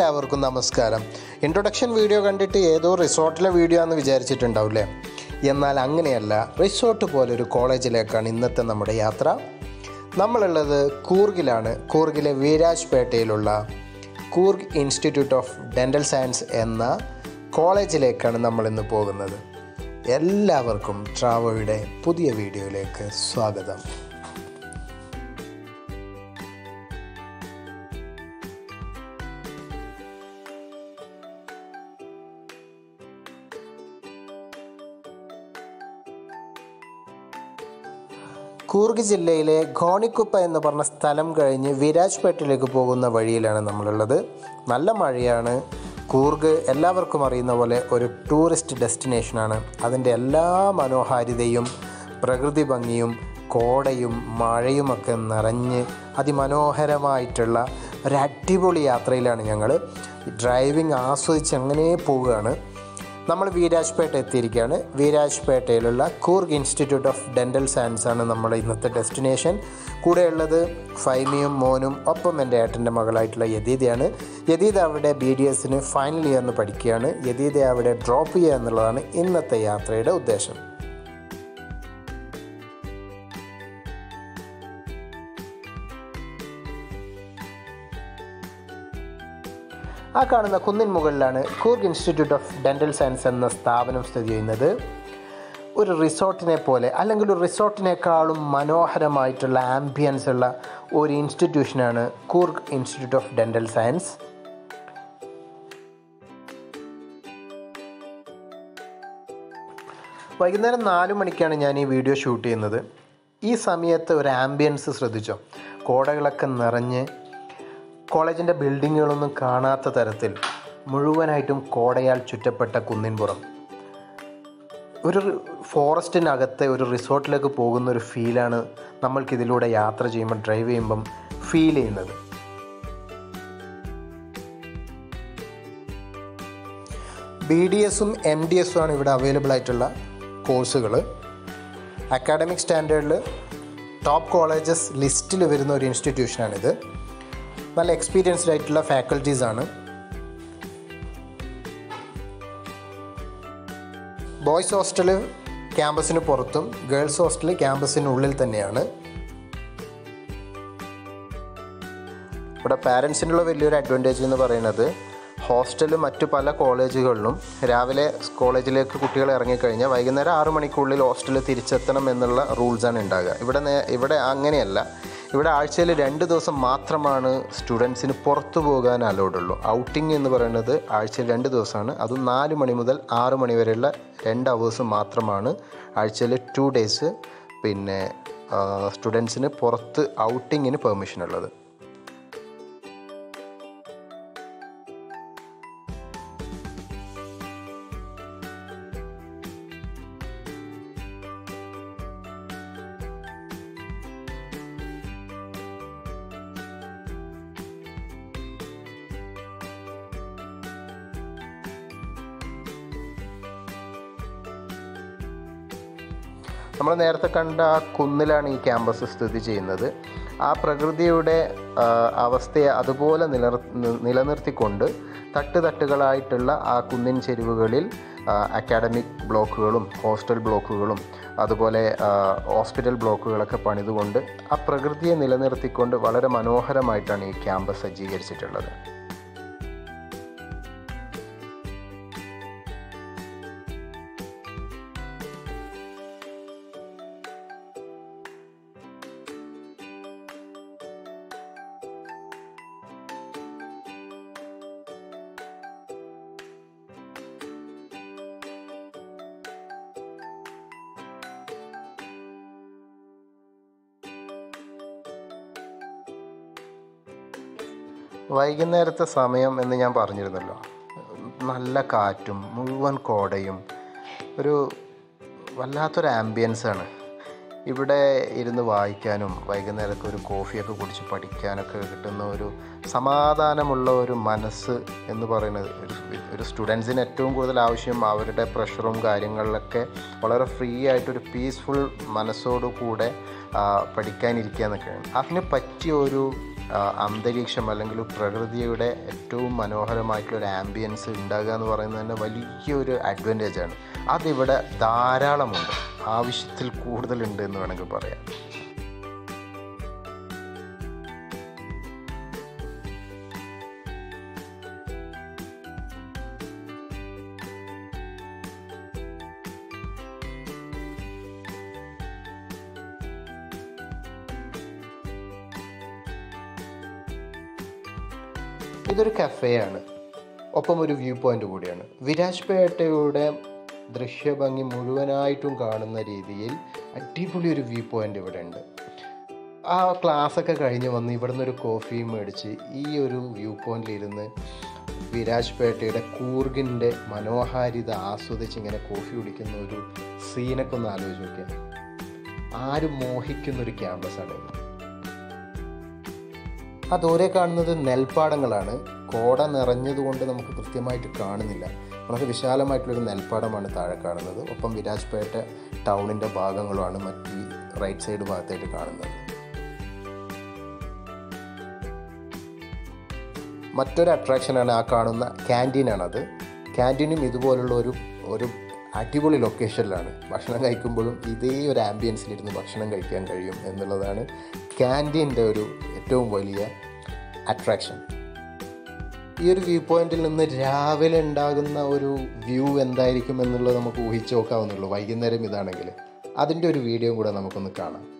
എല്ലാവർക്കും നമസ്കാരം. Introduction video കണ്ടിട്ട് ഏതോ റിസോർട്ടിലെ വീഡിയോ ആണെന്ന് വിചാരിച്ചിട്ടുണ്ടാവില്ലേ? എന്നാൽ അങ്ങനെയല്ല റിസോർട്ട് പോലെ ഒരു കോളേജിലേക്കാണ് ഇന്നത്തെ നമ്മുടെ യാത്ര. നമ്മളുള്ളത് കൂർഗിലാണ്. കൂർഗിലെ വീരാജ്പേട്ടയിലുള്ള Coorg institute of dental science എന്ന കോളേജിലേക്കാണ് നമ്മൾ ഇന്ന് പോകുന്നത്. എല്ലാവർക്കും ട്രാവോയുടെ പുതിയ വീഡിയോയിലേക്ക് സ്വാഗതം. കൂർഗ് ജില്ലയിലെ ഘോണിക്കുപ്പ എന്ന് പറഞ്ഞ സ്ഥലം കഴിഞ്ഞ് വിരാജ്പേട്ടിലേക്ക് പോകുന്ന വഴിയിലാണ് നമ്മളുള്ളത്. നല്ല മഴയാണ്. കൂർഗ് എല്ലാവർക്കും അറിയുന്ന പോലെ ഒരു ടൂറിസ്റ്റ് ഡെസ്റ്റിനേഷനാണ്. അതിന്റെ എല്ലാ മനോഹാരിതയും പ്രകൃതി ഭംഗിയും കോടയും മഴയുമൊക്കെ നിറഞ്ഞ് അതിമനോഹരമായിട്ടുള്ള ഒരു അടിപൊളി യാത്രയിലാണ് ഞങ്ങൾ ഡ്രൈവിംഗ് ആസ്വദിച്ച് അങ്ങനെ പോവുകയാണ്. നമ്മൾ വീരാജ്പേട്ട എത്തിയിരിക്കുകയാണ്. വീരാജ്പേട്ടയിലുള്ള Coorg institute of dental science ആണ് നമ്മുടെ ഇന്നത്തെ ഡെസ്റ്റിനേഷൻ. കൂടെയുള്ളത് ഫൈമിയും മോനും ഒപ്പം എന്റെ ഏട്ടന്റെ മകളായിട്ടുള്ള യദീദയാണ് യതീത അവിടെ ബി ഡി എസിന് ഫൈനൽ ഇയറിന് പഠിക്കുകയാണ്. യദീദയെ അവിടെ ഡ്രോപ്പ് ചെയ്യുക എന്നുള്ളതാണ് ഇന്നത്തെ യാത്രയുടെ ഉദ്ദേശം. ആ കാണുന്ന കുന്നിൻ മുകളിലാണ് Coorg institute of dental science എന്ന സ്ഥാപനം സ്ഥിതി ചെയ്യുന്നത്. ഒരു റിസോർട്ടിനെ പോലെ അല്ലെങ്കിൽ ഒരു റിസോർട്ടിനേക്കാളും മനോഹരമായിട്ടുള്ള ആംബിയൻസ് ഉള്ള ഒരു ഇൻസ്റ്റിറ്റ്യൂഷനാണ് Coorg institute of dental science. വൈകുന്നേരം നാല് മണിക്കാണ് ഞാൻ ഈ വീഡിയോ ഷൂട്ട് ചെയ്യുന്നത്. ഈ സമയത്ത് ഒരു ആംബിയൻസ് ശ്രദ്ധിച്ചോ? കോടകളൊക്കെ നിറഞ്ഞ് കോളേജിന്റെ ബിൽഡിങ്ങുകളൊന്നും കാണാത്ത തരത്തിൽ മുഴുവനായിട്ടും കോടയാൽ ചുറ്റപ്പെട്ട കുന്നിൻപുറം. ഒരു ഫോറസ്റ്റിനകത്തെ ഒരു റിസോർട്ടിലേക്ക് പോകുന്ന ഒരു ഫീലാണ് നമ്മൾക്കിതിലൂടെ യാത്ര ചെയ്യുമ്പോൾ ഡ്രൈവ് ചെയ്യുമ്പം ഫീൽ ചെയ്യുന്നത്. ബി ഡി എസും എം ഡി എസും ആണ് ഇവിടെ അവൈലബിൾ ആയിട്ടുള്ള കോഴ്സുകൾ അക്കാഡമിക് സ്റ്റാൻഡേർഡിൽ ടോപ്പ് കോളേജസ് ലിസ്റ്റിൽ വരുന്ന ഒരു ഇൻസ്റ്റിറ്റ്യൂഷനാണിത്. നല്ല എക്സ്പീരിയൻസ്ഡ് ആയിട്ടുള്ള ഫാക്കൽറ്റീസ് ആണ്. ബോയ്സ് ഹോസ്റ്റൽ ക്യാമ്പസിന് പുറത്തും ഗേൾസ് ഹോസ്റ്റൽ ക്യാമ്പസിനുള്ളിൽ തന്നെയാണ്. ഇവിടെ പാരൻസിനുള്ള വലിയൊരു അഡ്വാന്റേജ് എന്ന് പറയുന്നത് ഹോസ്റ്റൽ മറ്റു പല കോളേജുകളിലും രാവിലെ കോളേജിലേക്ക് കുട്ടികൾ ഇറങ്ങിക്കഴിഞ്ഞാൽ വൈകുന്നേരം ആറു മണിക്കുള്ളിൽ ഹോസ്റ്റലിൽ തിരിച്ചെത്തണം എന്നുള്ള റൂൾസാണ് ഉണ്ടാകുക ഇവിടെ ഇവിടെ അങ്ങനെയല്ല. ഇവിടെ ആഴ്ചയിൽ രണ്ട് ദിവസം മാത്രമാണ് സ്റ്റുഡൻസിന് പുറത്തു പോകാൻ അലൗഡ് ഔട്ടിങ് ഔട്ടിംഗ് എന്ന് പറയുന്നത് ആഴ്ചയിൽ രണ്ട് ദിവസമാണ്. അതും നാല് മണി മുതൽ ആറ് മണി വരെയുള്ള രണ്ട് അവേഴ്സ് മാത്രമാണ് ആഴ്ചയിൽ ടു ഡേയ്സ് പിന്നെ സ്റ്റുഡൻസിന് പുറത്ത് ഔട്ടിങ്ങിന് പെർമിഷൻ ഉള്ളത്. നമ്മൾ നേരത്തെ കണ്ട ആ കുന്നിലാണ് ഈ ക്യാമ്പസ് സ്ഥിതി ചെയ്യുന്നത്. ആ പ്രകൃതിയുടെ അവസ്ഥയെ അതുപോലെ നിലർ നിലനിർത്തിക്കൊണ്ട് തട്ട് തട്ടുകളായിട്ടുള്ള ആ കുന്നിൻ ചെരുവുകളിൽ അക്കാഡമിക് ബ്ലോക്കുകളും ഹോസ്റ്റൽ ബ്ലോക്കുകളും അതുപോലെ ഹോസ്പിറ്റൽ ബ്ലോക്കുകളൊക്കെ പണിതുകൊണ്ട് ആ പ്രകൃതിയെ നിലനിർത്തിക്കൊണ്ട് വളരെ മനോഹരമായിട്ടാണ് ഈ ക്യാമ്പസ് സജ്ജീകരിച്ചിട്ടുള്ളത്. വൈകുന്നേരത്തെ സമയം എന്ന് ഞാൻ പറഞ്ഞിരുന്നല്ലോ. നല്ല കാറ്റും മുഴുവൻ കോടയും ഒരു വല്ലാത്തൊരു ആംബിയൻസാണ് ഇവിടെ ഇരുന്ന് വായിക്കാനും വൈകുന്നേരമൊക്കെ ഒരു കോഫിയൊക്കെ കുടിച്ച് പഠിക്കാനൊക്കെ കിട്ടുന്ന ഒരു സമാധാനമുള്ള ഒരു മനസ്സ് എന്ന് പറയുന്നത് ഒരു ഒരു സ്റ്റുഡൻസിന് ഏറ്റവും കൂടുതൽ ആവശ്യം അവരുടെ പ്രഷറും കാര്യങ്ങളിലൊക്കെ വളരെ ഫ്രീ ആയിട്ടൊരു പീസ്ഫുൾ മനസ്സോടു കൂടെ ആ, പഠിക്കാനിരിക്കുക എന്നൊക്കെയാണ് അതിന് പറ്റിയ ഒരു അന്തരീക്ഷം അല്ലെങ്കിൽ പ്രകൃതിയുടെ ഏറ്റവും മനോഹരമായിട്ടുള്ള ഒരു ആംബിയൻസ് ഉണ്ടാകുക എന്ന് പറയുന്നത് തന്നെ വലിയൊരു അഡ്വാന്റേജാണ് അതിവിടെ ധാരാളമുണ്ട്. ആവശ്യത്തിൽ കൂടുതലുണ്ട് എന്ന് വേണമെങ്കിൽ പറയാം. ഇതൊരു കഫേയാണ് ഒപ്പം ഒരു വ്യൂ പോയിന്റ് കൂടിയാണ്. വിരാജ്പേട്ടയുടെ ദൃശ്യഭംഗി മുഴുവനായിട്ടും കാണുന്ന രീതിയിൽ അടിപൊളി ഒരു വ്യൂ പോയിന്റ് ഇവിടെ ഉണ്ട് ആ ക്ലാസ്സൊക്കെ കഴിഞ്ഞ് വന്ന് ഇവിടുന്ന് ഒരു കോഫിയും മേടിച്ച് ഈ ഒരു വ്യൂ പോയിന്റിൽ ഇരുന്ന് വിരാജ്പേട്ടയുടെ കൂർഗിന്റെ മനോഹാരിത ആസ്വദിച്ച് ഇങ്ങനെ കോഫി കുടിക്കുന്ന ഒരു സീനൊക്കെ ഒന്ന് ആലോചിച്ച് നോക്കിയാൽ ആരും മോഹിക്കുന്നൊരു ക്യാമ്പസാണ് ഇത്. ആ ദൂരെ കാണുന്നത് നെൽപ്പാടങ്ങളാണ്. കോട നിറഞ്ഞതുകൊണ്ട് നമുക്ക് കൃത്യമായിട്ട് കാണുന്നില്ല. വളരെ വിശാലമായിട്ടുള്ളൊരു നെൽപ്പാടമാണ് താഴെ കാണുന്നത്. ഒപ്പം വിരാജ്പേട്ട ടൗണിന്റെ ഭാഗങ്ങളുമാണ് മറ്റ് റൈറ്റ് സൈഡ് ഭാഗത്തായിട്ട് കാണുന്നത്. മറ്റൊരു അട്രാക്ഷനാണ് ആ കാണുന്ന ക്യാന്റീനാണത് ക്യാന്റീനും ഇതുപോലുള്ള ഒരു ഒരു അടിപൊളി ലൊക്കേഷനിലാണ് ഭക്ഷണം കഴിക്കുമ്പോഴും ഇതേ ഒരു ആംബിയൻസിലിരുന്ന് ഭക്ഷണം കഴിക്കാൻ കഴിയും എന്നുള്ളതാണ് ക്യാന്റീന്റെ ഒരു ഏറ്റവും വലിയ അട്രാക്ഷൻ ഈ ഒരു വ്യൂ പോയിന്റിൽ നിന്ന് രാവിലെ ഉണ്ടാകുന്ന ഒരു വ്യൂ എന്തായിരിക്കും എന്നുള്ളത് നമുക്ക് ഊഹിച്ചു നോക്കാവുന്നുള്ളൂ വൈകുന്നേരം ഇതാണെങ്കിൽ അതിന്റെ ഒരു വീഡിയോ കൂടെ നമുക്കൊന്ന് കാണാം.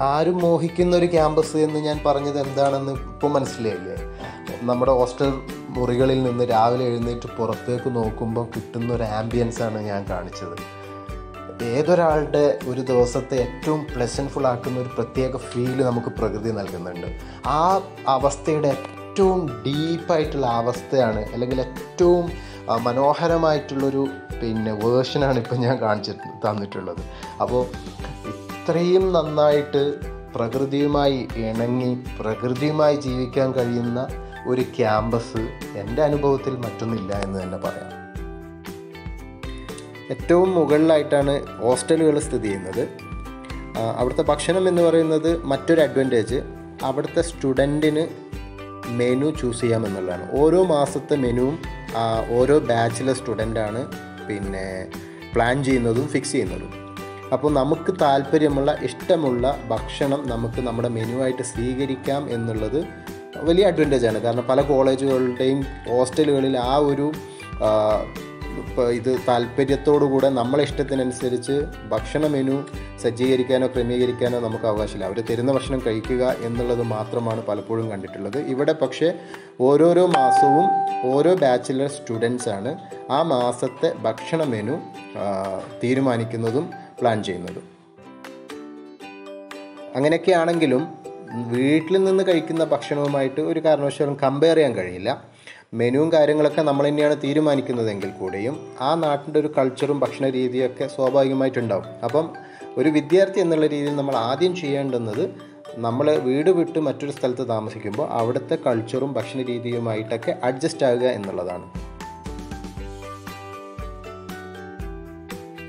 ആരും മോഹിക്കുന്ന ഒരു ക്യാമ്പസ് എന്ന് ഞാൻ പറഞ്ഞത് എന്താണെന്ന് ഇപ്പോൾ മനസ്സിലായില്ലേ? നമ്മുടെ ഹോസ്റ്റൽ മുറികളിൽ നിന്ന് രാവിലെ എഴുന്നേറ്റ് പുറത്തേക്ക് നോക്കുമ്പോൾ കിട്ടുന്ന ഒരു ആംബിയൻസ് ആണ് ഞാൻ കാണിച്ചത്. ഏതൊരാളുടെ ഒരു ദിവസത്തെ ഏറ്റവും പ്ലസൻഫുൾ ആക്കുന്ന ഒരു പ്രത്യേക ഫീൽ നമുക്ക് പ്രകൃതി നൽകുന്നുണ്ട്. ആ അവസ്ഥയുടെ ഏറ്റവും ഡീപ്പായിട്ടുള്ള അവസ്ഥയാണ് അല്ലെങ്കിൽ ഏറ്റവും മനോഹരമായിട്ടുള്ളൊരു പിന്നെ വേർഷനാണ് ഇപ്പം ഞാൻ കാണിച്ചു തന്നിട്ടുള്ളത്. അപ്പോൾ ഇത്രയും നന്നായിട്ട് പ്രകൃതിയുമായി ഇണങ്ങി പ്രകൃതിയുമായി ജീവിക്കാൻ കഴിയുന്ന ഒരു ക്യാമ്പസ് എന്റെ അനുഭവത്തിൽ മറ്റൊന്നില്ല എന്ന് തന്നെ പറയാം. ഏറ്റവും മുകളിലായിട്ടാണ് ഹോസ്റ്റലുകൾ സ്ഥിതി ചെയ്യുന്നത്. അവിടുത്തെ ഭക്ഷണം എന്ന് പറയുന്നത് മറ്റൊരു അഡ്വാന്റേജ് അവിടുത്തെ സ്റ്റുഡന്റിന് മെനു ചൂസ് ചെയ്യാമെന്നുള്ളതാണ് ഓരോ മാസത്തെ മെനുവും ഓരോ ബാച്ചിലെ സ്റ്റുഡന്റാണ് പിന്നെ പ്ലാൻ ചെയ്യുന്നതും ഫിക്സ് ചെയ്യുന്നതും. അപ്പോൾ നമുക്ക് താല്പര്യമുള്ള ഇഷ്ടമുള്ള ഭക്ഷണം നമുക്ക് നമ്മുടെ മെനു ആയിട്ട് സ്വീകരിക്കാം എന്നുള്ളത് വലിയ അഡ്വാന്റേജ് ആണ്. കാരണം പല കോളേജുകളുടെയും ഹോസ്റ്റലുകളിൽ ആ ഒരു ഇത് താല്പര്യത്തോടു കൂടെ നമ്മളെ ഇഷ്ടത്തിനനുസരിച്ച് ഭക്ഷണ മെനു സജ്ജീകരിക്കാനോ ക്രമീകരിക്കാനോ നമുക്ക് അവകാശമില്ല. അവർ തരുന്ന ഭക്ഷണം കഴിക്കുക എന്നുള്ളത് മാത്രമാണ് പലപ്പോഴും കണ്ടിട്ടുള്ളത്. ഇവിടെ പക്ഷേ ഓരോരോ മാസവും ഓരോ ബാച്ചിലർ സ്റ്റുഡൻസ് ആണ് ആ മാസത്തെ ഭക്ഷണ മെനു തീരുമാനിക്കുന്നതും പ്ലാൻ ചെയ്യുന്നത്. അങ്ങനെയൊക്കെ ആണെങ്കിലും വീട്ടിൽ നിന്ന് കഴിക്കുന്ന ഭക്ഷണവുമായിട്ട് ഒരു കാരണവശാലും കമ്പയർ ചെയ്യാൻ കഴിയില്ല. മെനുവും കാര്യങ്ങളൊക്കെ നമ്മൾ തന്നെയാണ് തീരുമാനിക്കുന്നതെങ്കിൽ കൂടിയും ആ നാട്ടിന്റെ ഒരു കൾച്ചറും ഭക്ഷണ രീതിയൊക്കെ സ്വാഭാവികമായിട്ടുണ്ടാവും. അപ്പം ഒരു വിദ്യാർത്ഥി എന്നുള്ള രീതിയിൽ നമ്മൾ ആദ്യം ചെയ്യേണ്ടുന്നത് നമ്മൾ വീട് വിട്ട് മറ്റൊരു സ്ഥലത്ത് താമസിക്കുമ്പോൾ അവിടുത്തെ കൾച്ചറും ഭക്ഷണ രീതിയുമായിട്ടൊക്കെ അഡ്ജസ്റ്റ് ആകുക എന്നുള്ളതാണ്.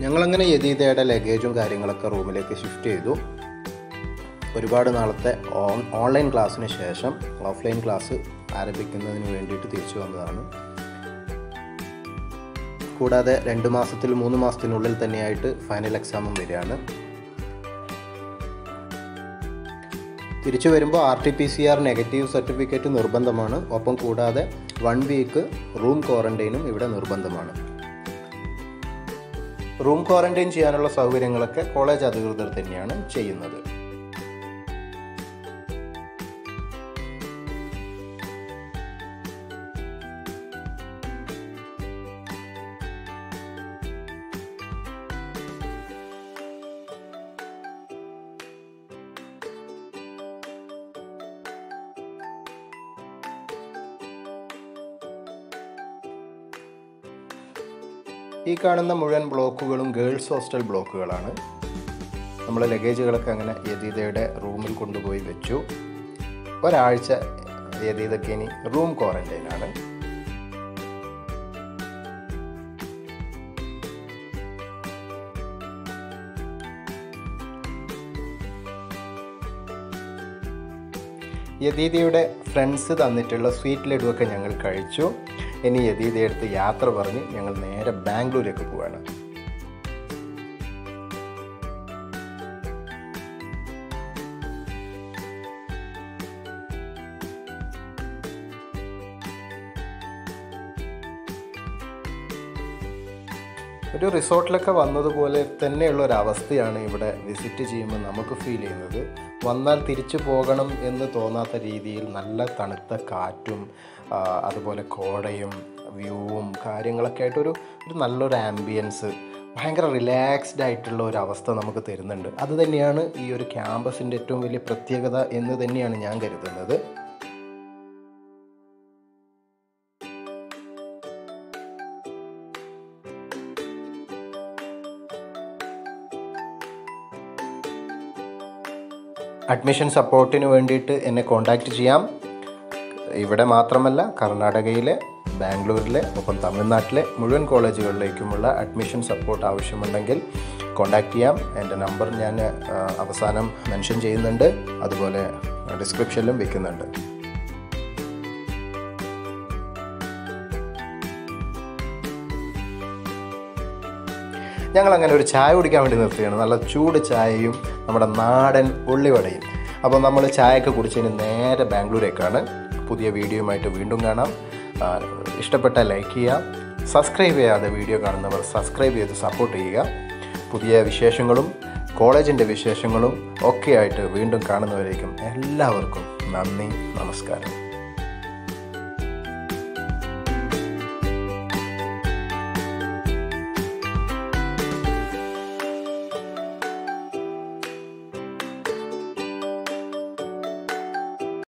ഞങ്ങളങ്ങനെ യതീതയുടെ ലഗേജും കാര്യങ്ങളൊക്കെ റൂമിലേക്ക് ഷിഫ്റ്റ് ചെയ്തു. ഒരുപാട് നാളത്തെ ഓൺ ഓൺലൈൻ ക്ലാസ്സിന് ശേഷം ഓഫ്ലൈൻ ക്ലാസ് ആരംഭിക്കുന്നതിന് വേണ്ടിയിട്ട് തിരിച്ചു വന്നതാണ്. കൂടാതെ രണ്ട് മാസത്തിൽ മൂന്ന് മാസത്തിനുള്ളിൽ തന്നെയായിട്ട് ഫൈനൽ എക്സാമും വരികയാണ്. തിരിച്ചു വരുമ്പോൾ R T P C R negative certificate നിർബന്ധമാണ്. ഒപ്പം കൂടാതെ വൺ വീക്ക് റൂം ക്വാറന്റൈനും ഇവിടെ നിർബന്ധമാണ്. റൂം ക്വാറന്റൈൻ ചെയ്യാനുള്ള സൗകര്യങ്ങളൊക്കെ കോളേജ് അധികൃതർ തന്നെയാണ് ചെയ്യുന്നത്. ഈ കാണുന്ന മുഴുവൻ ബ്ലോക്കുകളും ഗേൾസ് ഹോസ്റ്റൽ ബ്ലോക്കുകളാണ്. നമ്മൾ ലഗേജുകളൊക്കെ അങ്ങനെ യതീതയുടെ റൂമിൽ കൊണ്ടുപോയി വെച്ചു. ഒരാഴ്ച യതീതയ്ക്ക് ഇനി റൂം ക്വാറന്റൈനാണ് യതീതയുടെ ഫ്രണ്ട്സ് തന്നിട്ടുള്ള സ്വീറ്റ് ലഡുവൊക്കെ ഞങ്ങൾ കഴിച്ചു. ഇനി യതീതയെടുത്ത് യാത്ര പറഞ്ഞ് ഞങ്ങൾ നേരെ ബാംഗ്ലൂരിലേക്ക് പോവാണ്. ഒരു റിസോർട്ടിലൊക്കെ വന്നതുപോലെ തന്നെയുള്ള ഒരു അവസ്ഥയാണ് ഇവിടെ വിസിറ്റ് ചെയ്യുമ്പോൾ നമുക്ക് ഫീൽ ചെയ്യുന്നത്. വന്നാൽ തിരിച്ചു പോകണം എന്ന് തോന്നാത്ത രീതിയിൽ നല്ല തണുത്ത കാറ്റും അതുപോലെ കോടയും വ്യൂവും കാര്യങ്ങളൊക്കെ ആയിട്ടൊരു ഒരു നല്ലൊരു ആംബിയൻസ് ഭയങ്കര റിലാക്സ്ഡ് ആയിട്ടുള്ള ഒരു അവസ്ഥ നമുക്ക് തരുന്നുണ്ട്. അത് തന്നെയാണ് ഈ ഒരു ക്യാമ്പസിന്റെ ഏറ്റവും വലിയ പ്രത്യേകത എന്ന് തന്നെയാണ് ഞാൻ കരുതുന്നത്. അഡ്മിഷൻ സപ്പോർട്ടിന് വേണ്ടിയിട്ട് എന്നെ കോൺടാക്റ്റ് ചെയ്യാം. ഇവിടെ മാത്രമല്ല കർണാടകയിലെ ബാംഗ്ലൂരിലെ ഒപ്പം തമിഴ്നാട്ടിലെ മുഴുവൻ കോളേജുകളിലേക്കുമുള്ള അഡ്മിഷൻ സപ്പോർട്ട് ആവശ്യമുണ്ടെങ്കിൽ കോൺടാക്റ്റ് ചെയ്യാം. എന്റെ നമ്പർ ഞാൻ അവസാനം മെൻഷൻ ചെയ്യുന്നുണ്ട്. അതുപോലെ ഡിസ്ക്രിപ്ഷനിലും വെക്കുന്നുണ്ട്. ഞങ്ങൾ അങ്ങനെ ഒരു ചായ കുടിക്കാൻ വേണ്ടി നല്ല ചൂട് ചായയും നമ്മുടെ നാടൻ ഉള്ളിവടയും. അപ്പോൾ നമ്മൾ ചായയൊക്കെ കുടിച്ചതിന് നേരെ ബാംഗ്ലൂരേക്കാണ്. പുതിയ വീഡിയോയുമായിട്ട് വീണ്ടും കാണാം. ഇഷ്ടപ്പെട്ട ലൈക്ക് ചെയ്യുക. സബ്സ്ക്രൈബ് ചെയ്യാതെ വീഡിയോ കാണുന്നവർ സബ്സ്ക്രൈബ് ചെയ്ത് സപ്പോർട്ട് ചെയ്യുക. പുതിയ വിശേഷങ്ങളും കോളേജിന്റെ വിശേഷങ്ങളും ഒക്കെയായിട്ട് വീണ്ടും കാണുന്നവരേക്കും എല്ലാവർക്കും നന്ദി നമസ്കാരം.